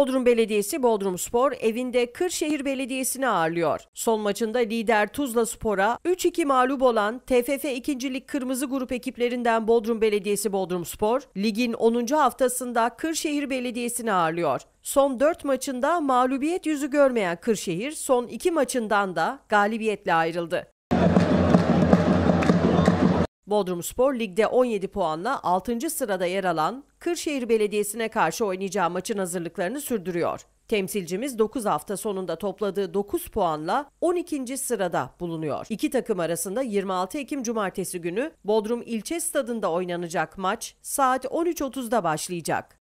Bodrum Belediyesi Bodrum Spor evinde Kırşehir Belediyesi'ni ağırlıyor. Son maçında lider Tuzla Spor'a 3-2 mağlup olan TFF 2. Lig Kırmızı Grup ekiplerinden Bodrum Belediyesi Bodrum Spor, ligin 10. haftasında Kırşehir Belediyesi'ni ağırlıyor. Son 4 maçında mağlubiyet yüzü görmeyen Kırşehir son 2 maçından da galibiyetle ayrıldı. Bodrumspor ligde 17 puanla 6. sırada yer alan Kırşehir Belediyesi'ne karşı oynayacağı maçın hazırlıklarını sürdürüyor. Temsilcimiz 9 hafta sonunda topladığı 9 puanla 12. sırada bulunuyor. İki takım arasında 26 Ekim Cumartesi günü Bodrum İlçe Stadında oynanacak maç saat 13.30'da başlayacak.